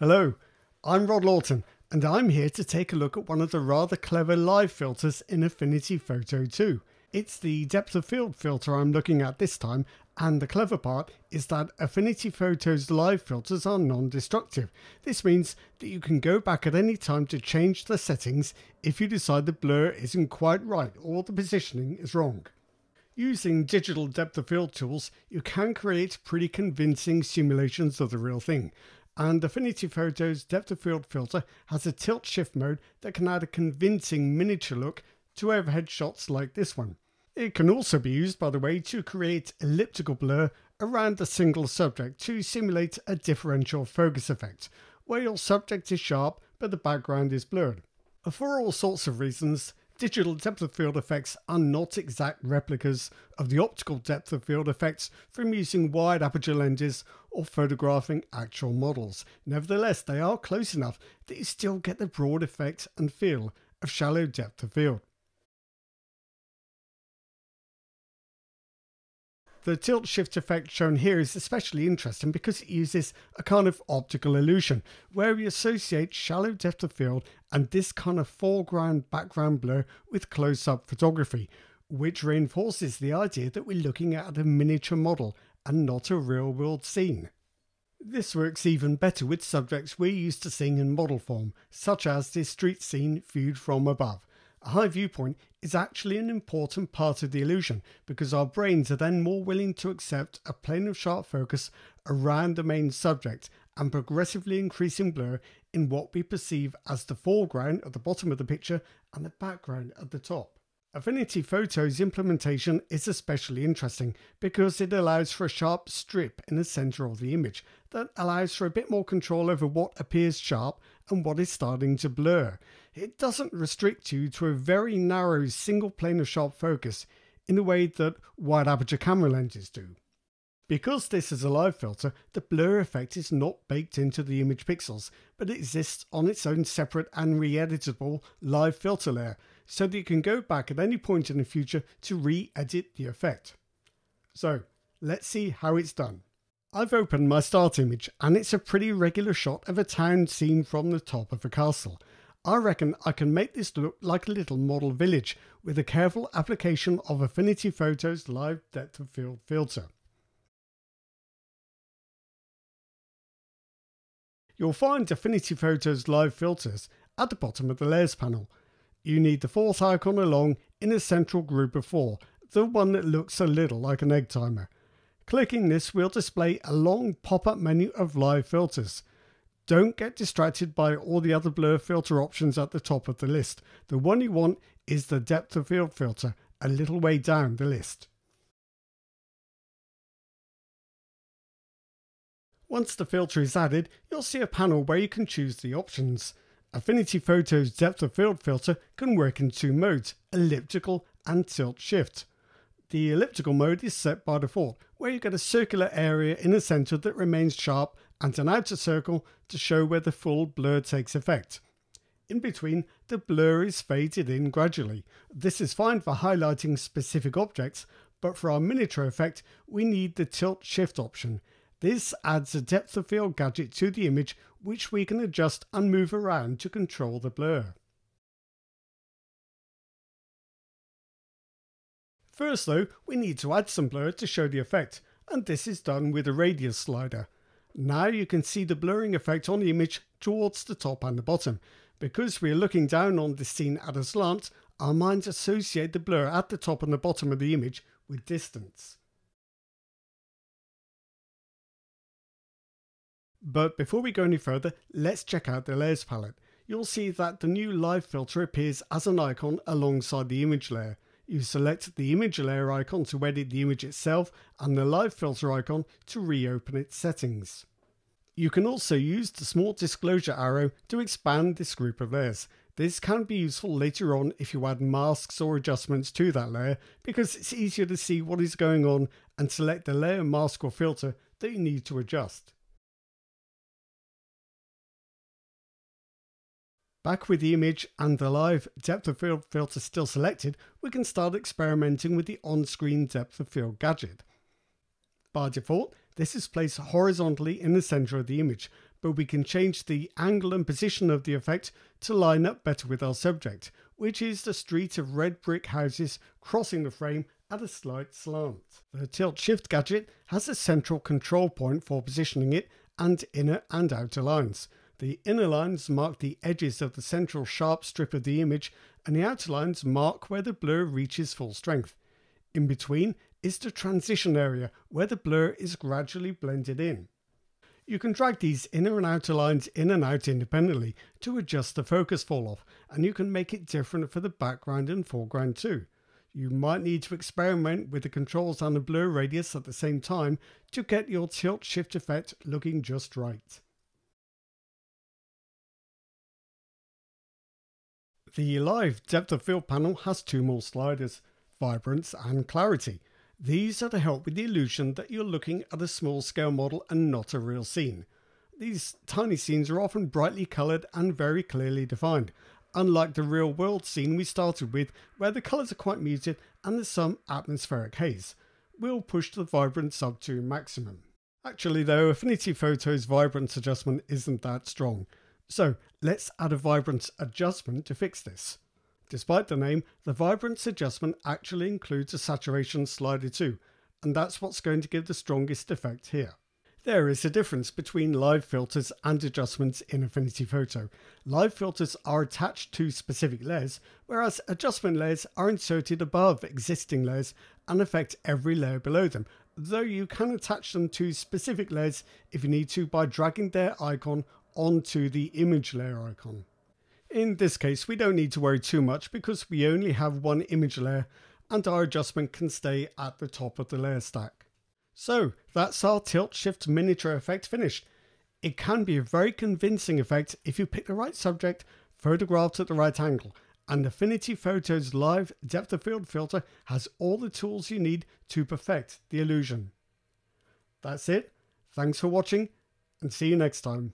Hello, I'm Rod Lawton, and I'm here to take a look at one of the rather clever live filters in Affinity Photo 2. It's the depth of field filter I'm looking at this time, and the clever part is that Affinity Photo's live filters are non-destructive. This means that you can go back at any time to change the settings if you decide the blur isn't quite right or the positioning is wrong. Using digital depth of field tools, you can create pretty convincing simulations of the real thing and Affinity Photo's depth of field filter has a tilt shift mode that can add a convincing miniature look to overhead shots like this one. It can also be used, by the way, to create elliptical blur around a single subject to simulate a differential focus effect, where your subject is sharp but the background is blurred. For all sorts of reasons, Digital depth of field effects are not exact replicas of the optical depth of field effects from using wide aperture lenses or photographing actual models. Nevertheless, they are close enough that you still get the broad effect and feel of shallow depth of field. The tilt shift effect shown here is especially interesting because it uses a kind of optical illusion where we associate shallow depth of field and this kind of foreground background blur with close up photography, which reinforces the idea that we're looking at a miniature model and not a real world scene. This works even better with subjects we're used to seeing in model form, such as this street scene viewed from above, a high viewpoint is actually an important part of the illusion because our brains are then more willing to accept a plane of sharp focus around the main subject and progressively increasing blur in what we perceive as the foreground at the bottom of the picture and the background at the top. Affinity Photo's implementation is especially interesting because it allows for a sharp strip in the center of the image that allows for a bit more control over what appears sharp and what is starting to blur. It doesn't restrict you to a very narrow single plane of sharp focus in the way that wide aperture camera lenses do. Because this is a live filter, the blur effect is not baked into the image pixels, but exists on its own separate and re-editable live filter layer, so that you can go back at any point in the future to re-edit the effect. So let's see how it's done. I've opened my start image and it's a pretty regular shot of a town seen from the top of a castle. I reckon I can make this look like a little model village with a careful application of Affinity Photo's live depth of field filter. You'll find Affinity Photo's live filters at the bottom of the layers panel you need the fourth icon along in a central group of four, the one that looks a little like an egg timer. Clicking this will display a long pop-up menu of live filters. Don't get distracted by all the other blur filter options at the top of the list. The one you want is the depth of field filter, a little way down the list. Once the filter is added, you'll see a panel where you can choose the options. Affinity Photo's depth of field filter can work in two modes, elliptical and tilt shift. The elliptical mode is set by default, where you get a circular area in the center that remains sharp and an outer circle to show where the full blur takes effect. In between, the blur is faded in gradually. This is fine for highlighting specific objects, but for our miniature effect, we need the tilt shift option. This adds a depth of field gadget to the image which we can adjust and move around to control the blur. First though, we need to add some blur to show the effect, and this is done with a radius slider. Now you can see the blurring effect on the image towards the top and the bottom. Because we are looking down on the scene at a slant, our minds associate the blur at the top and the bottom of the image with distance. But before we go any further, let's check out the layers palette. You'll see that the new live filter appears as an icon alongside the image layer. You select the image layer icon to edit the image itself and the live filter icon to reopen its settings. You can also use the small disclosure arrow to expand this group of layers. This can be useful later on if you add masks or adjustments to that layer because it's easier to see what is going on and select the layer mask or filter that you need to adjust. Back with the image and the live depth of field filter still selected, we can start experimenting with the on-screen depth of field gadget. By default, this is placed horizontally in the center of the image, but we can change the angle and position of the effect to line up better with our subject, which is the street of red brick houses crossing the frame at a slight slant. The tilt shift gadget has a central control point for positioning it and inner and outer lines. The inner lines mark the edges of the central sharp strip of the image and the outer lines mark where the blur reaches full strength. In between is the transition area where the blur is gradually blended in. You can drag these inner and outer lines in and out independently to adjust the focus fall off and you can make it different for the background and foreground too. You might need to experiment with the controls and the blur radius at the same time to get your tilt shift effect looking just right. The live depth of field panel has two more sliders, vibrance and clarity. These are to help with the illusion that you're looking at a small scale model and not a real scene. These tiny scenes are often brightly coloured and very clearly defined, unlike the real world scene we started with where the colours are quite muted and there's some atmospheric haze. We'll push the vibrance up to maximum. Actually though, Affinity Photo's vibrance adjustment isn't that strong, so let's add a vibrance adjustment to fix this. Despite the name, the vibrance adjustment actually includes a saturation slider too, and that's what's going to give the strongest effect here. There is a difference between live filters and adjustments in Affinity Photo. Live filters are attached to specific layers, whereas adjustment layers are inserted above existing layers and affect every layer below them, though you can attach them to specific layers if you need to by dragging their icon onto the image layer icon. In this case, we don't need to worry too much because we only have one image layer and our adjustment can stay at the top of the layer stack. So that's our tilt shift miniature effect finished. It can be a very convincing effect if you pick the right subject, photographed at the right angle, and Affinity Photo's live depth of field filter has all the tools you need to perfect the illusion. That's it. Thanks for watching and see you next time.